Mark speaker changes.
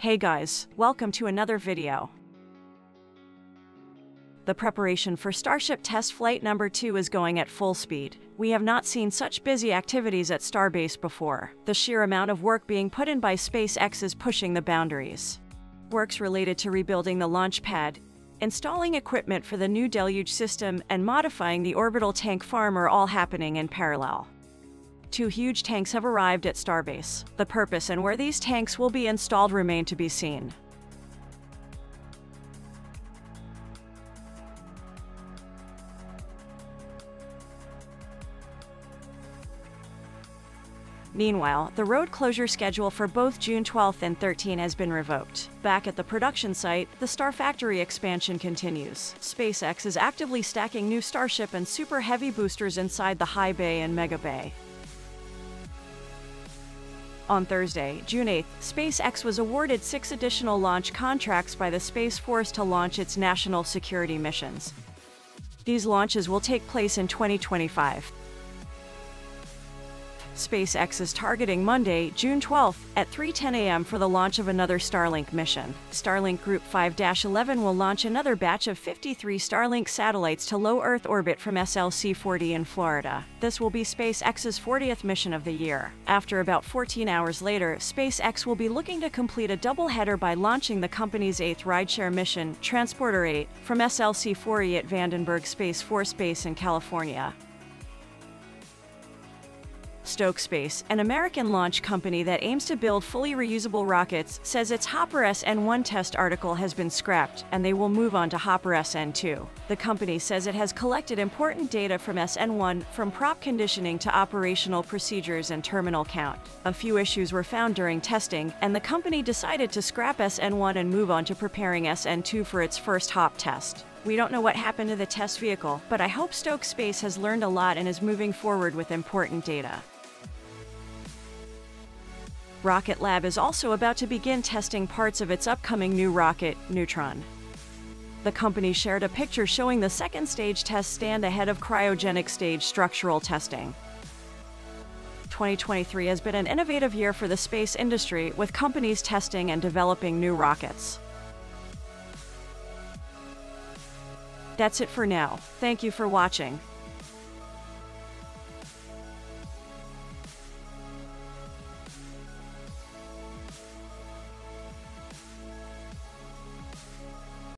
Speaker 1: Hey guys, welcome to another video. The preparation for Starship test flight number 2 is going at full speed. We have not seen such busy activities at Starbase before. The sheer amount of work being put in by SpaceX is pushing the boundaries. Works related to rebuilding the launch pad, installing equipment for the new deluge system, and modifying the orbital tank farm are all happening in parallel. Two huge tanks have arrived at Starbase. The purpose and where these tanks will be installed remain to be seen. Meanwhile, the road closure schedule for both June 12th and 13 has been revoked. Back at the production site, the Star Factory expansion continues. SpaceX is actively stacking new Starship and Super Heavy boosters inside the High Bay and Mega Bay. On Thursday, June 8th, SpaceX was awarded six additional launch contracts by the Space Force to launch its national security missions. These launches will take place in 2025. SpaceX is targeting Monday, June 12th at 3:10 a.m. for the launch of another Starlink mission. Starlink Group 5-11 will launch another batch of 53 Starlink satellites to low Earth orbit from SLC-40 in Florida. This will be SpaceX's 40th mission of the year. After about 14 hours later, SpaceX will be looking to complete a double header by launching the company's eighth rideshare mission, Transporter 8, from SLC-4E at Vandenberg Space Force Base in California. Stoke Space, an American launch company that aims to build fully reusable rockets, says its Hopper SN1 test article has been scrapped and they will move on to Hopper SN2. The company says it has collected important data from SN1 from prop conditioning to operational procedures and terminal count. A few issues were found during testing, and the company decided to scrap SN1 and move on to preparing SN2 for its first HOP test. We don't know what happened to the test vehicle, but I hope Stoke Space has learned a lot and is moving forward with important data. Rocket Lab is also about to begin testing parts of its upcoming new rocket, Neutron. The company shared a picture showing the second stage test stand ahead of cryogenic stage structural testing. 2023 has been an innovative year for the space industry, with companies testing and developing new rockets. That's it for now. Thank you for watching.